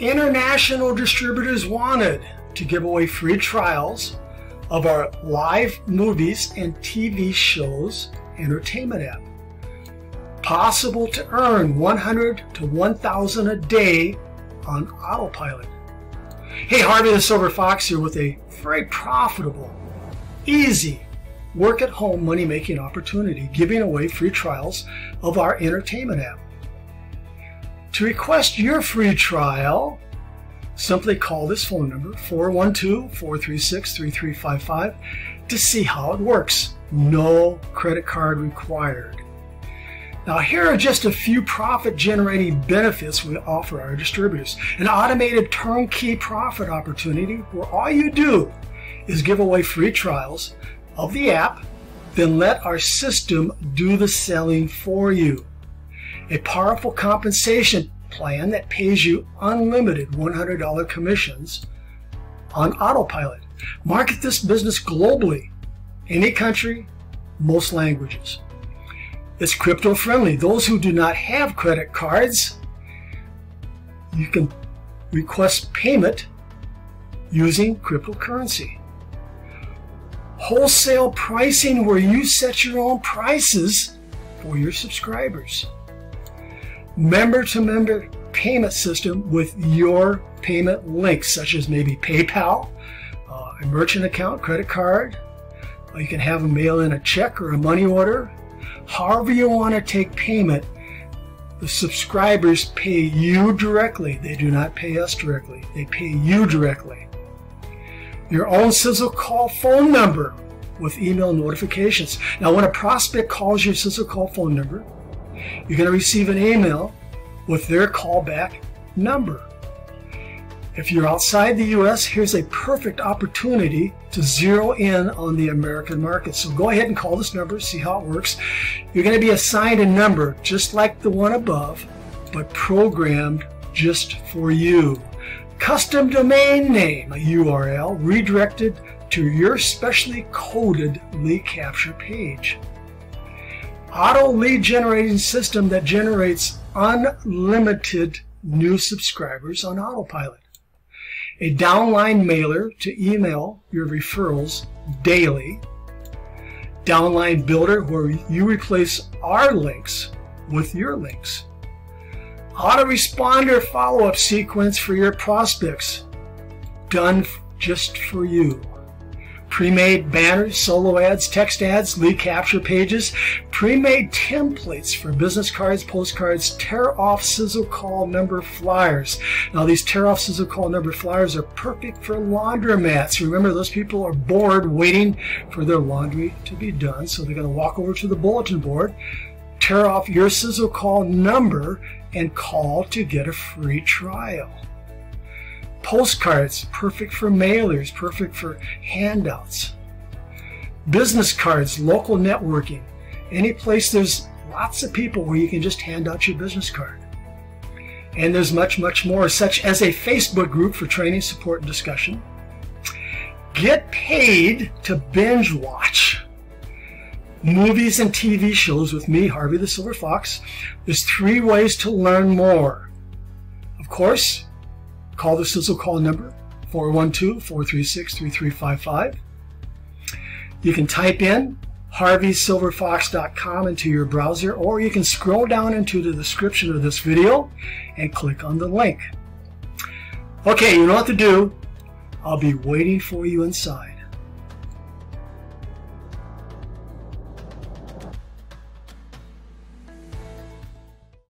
International distributors wanted to give away free trials of our live movies and TV shows entertainment app. Possible to earn 100 to 1000 a day on autopilot. Hey, Harvey the Silver Fox here with a very profitable, easy, work at home money making opportunity, giving away free trials of our entertainment app. To request your free trial, simply call this phone number 412 436 3355 to see how it works. No credit card required. Now, here are just a few profit generating benefits we offer our distributors an automated turnkey profit opportunity where all you do is give away free trials of the app, then let our system do the selling for you. A powerful compensation plan that pays you unlimited $100 commissions on autopilot. Market this business globally, any country, most languages. It's crypto friendly. Those who do not have credit cards, you can request payment using cryptocurrency. Wholesale pricing where you set your own prices for your subscribers. Member to member payment system with your payment links, such as maybe PayPal, uh, a merchant account, credit card. you can have them mail in a check or a money order. However, you want to take payment, the subscribers pay you directly. They do not pay us directly, they pay you directly your own Sizzle Call phone number with email notifications. Now, when a prospect calls your Sizzle Call phone number, you're going to receive an email with their callback number. If you're outside the US, here's a perfect opportunity to zero in on the American market. So go ahead and call this number, see how it works. You're going to be assigned a number just like the one above, but programmed just for you custom domain name, a URL, redirected to your specially coded lead capture page. Auto lead generating system that generates unlimited new subscribers on autopilot. A downline mailer to email your referrals daily. Downline builder where you replace our links with your links autoresponder follow-up sequence for your prospects done just for you. Pre-made banners, solo ads, text ads, lead capture pages, pre-made templates for business cards, postcards, tear-off sizzle call number flyers. Now these tear-off sizzle call number flyers are perfect for laundromats. Remember those people are bored waiting for their laundry to be done, so they're going to walk over to the bulletin board, tear off your sizzle call number and call to get a free trial. Postcards, perfect for mailers, perfect for handouts. Business cards, local networking, any place there's lots of people where you can just hand out your business card. And there's much, much more, such as a Facebook group for training, support, and discussion. Get paid to binge watch movies and TV shows with me, Harvey the Silver Fox. There's three ways to learn more. Of course, call the Sizzle call number 412-436-3355. You can type in harveysilverfox.com into your browser or you can scroll down into the description of this video and click on the link. Okay, you know what to do. I'll be waiting for you inside.